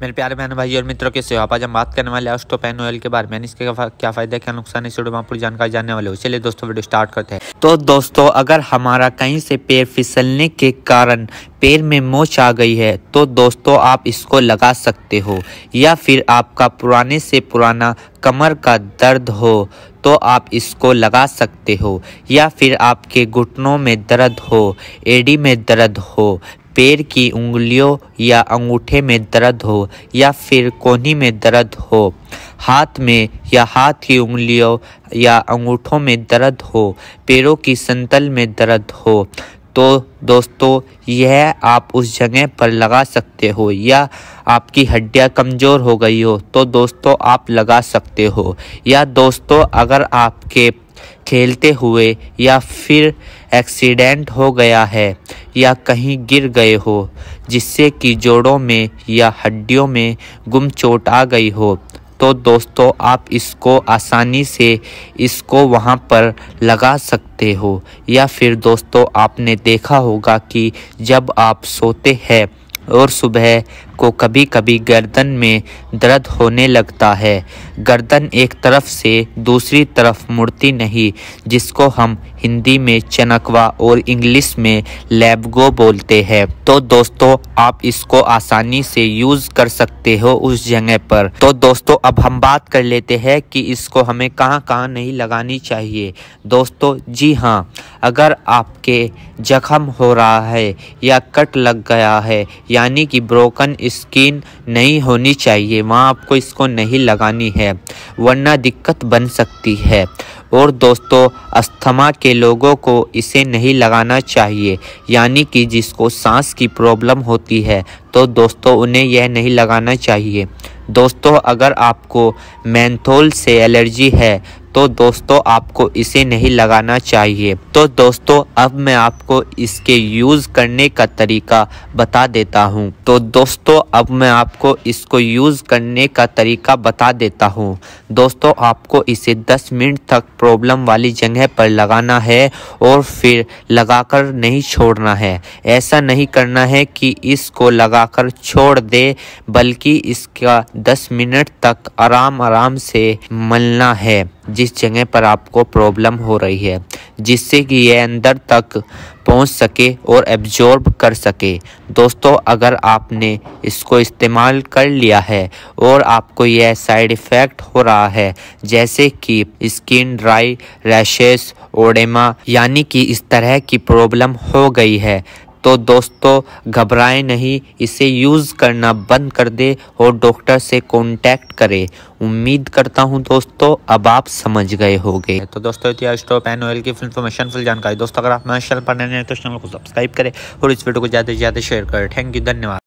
मेरे प्यारे बहन भाई और मित्रों के सेवा आज हम बात करने वाले ऑस्टोपेन ऑयल के बारे में। इसके क्या फ़ायदे, क्या नुकसान, इस वीडियो में पूरी जानकारी जानने वाले हो। चलिए दोस्तों, वीडियो स्टार्ट करते हैं। तो दोस्तों, अगर हमारा कहीं से पैर फिसलने के कारण पैर में मोच आ गई है तो दोस्तों, आप इसको लगा सकते हो। या फिर आपका पुराने से पुराना कमर का दर्द हो तो आप इसको लगा सकते हो। या फिर आपके घुटनों में दर्द हो, एडी में दर्द हो पैर की उंगलियों या अंगूठे में दर्द हो या फिर कोहनी में दर्द हो, हाथ में या हाथ की उंगलियों या अंगूठों में दर्द हो, पैरों की संतल में दर्द हो तो दोस्तों, यह आप उस जगह पर लगा सकते हो या आपकी हड्डियाँ कमज़ोर हो गई हो तो दोस्तों आप लगा सकते हो। या दोस्तों, अगर आपके खेलते हुए या फिर एक्सीडेंट हो गया है या कहीं गिर गए हो, जिससे कि जोड़ों में या हड्डियों में गुम चोट आ गई हो। तो दोस्तों, आप इसको आसानी से इसको वहाँ पर लगा सकते हो। या फिर दोस्तों, आपने देखा होगा कि जब आप सोते हैं और सुबह को कभी कभी गर्दन में दर्द होने लगता है। गर्दन एक तरफ़ से दूसरी तरफ़ मुड़ती नहीं, जिसको हम हिंदी में चनकवा और इंग्लिश में लेबगो बोलते हैं। तो दोस्तों, आप इसको आसानी से यूज़ कर सकते हो उस जगह पर। तो दोस्तों, अब हम बात कर लेते हैं कि इसको हमें कहाँ कहाँ नहीं लगानी चाहिए। दोस्तों, जी हाँ अगर आपके जख्म हो रहा है या कट लग गया है यानी कि ब्रोकन स्किन नहीं होनी चाहिए। वहाँ आपको इसको नहीं लगानी है, वरना दिक्कत बन सकती है। और दोस्तों, अस्थमा के लोगों को इसे नहीं लगाना चाहिए, यानी कि जिसको सांस की प्रॉब्लम होती है तो दोस्तों, उन्हें यह नहीं लगाना चाहिए। दोस्तों, अगर आपको मैंथोल से एलर्जी है तो दोस्तों, आपको इसे नहीं लगाना चाहिए। तो दोस्तों, अब मैं आपको इसके यूज़ करने का तरीका बता देता हूँ। तो दोस्तों, अब मैं आपको इसको यूज़ करने का तरीका बता देता हूँ। दोस्तों, आपको इसे 10 मिनट तक प्रॉब्लम वाली जगह पर लगाना है और फिर लगाकर नहीं छोड़ना है। ऐसा नहीं करना है कि इसको लगाकर छोड़ दे, बल्कि इसका 10 मिनट तक आराम आराम से मलना है। जिस जगह पर आपको प्रॉब्लम हो रही है, जिससे कि यह अंदर तक पहुँच सके और एब्जॉर्ब कर सके। दोस्तों, अगर आपने इसको इस्तेमाल कर लिया है और आपको यह साइड इफ़ेक्ट हो रहा है, जैसे कि स्किन ड्राई रैशेस ओडेमा, यानी कि इस तरह की प्रॉब्लम हो गई है तो दोस्तों, घबराएँ नहीं, इसे यूज़ करना बंद कर दे और डॉक्टर से कांटेक्ट करें। उम्मीद करता हूँ दोस्तों, अब आप समझ गए होंगे। तो दोस्तों, इतिहास ऑयल की इन्फॉर्मेशन फुल जानकारी। दोस्तों, अगर आप मेरे चैनल पर नए तो चैनल को सब्सक्राइब करें और इस वीडियो को ज़्यादा से ज़्यादा शेयर करें। थैंक यू धन्यवाद।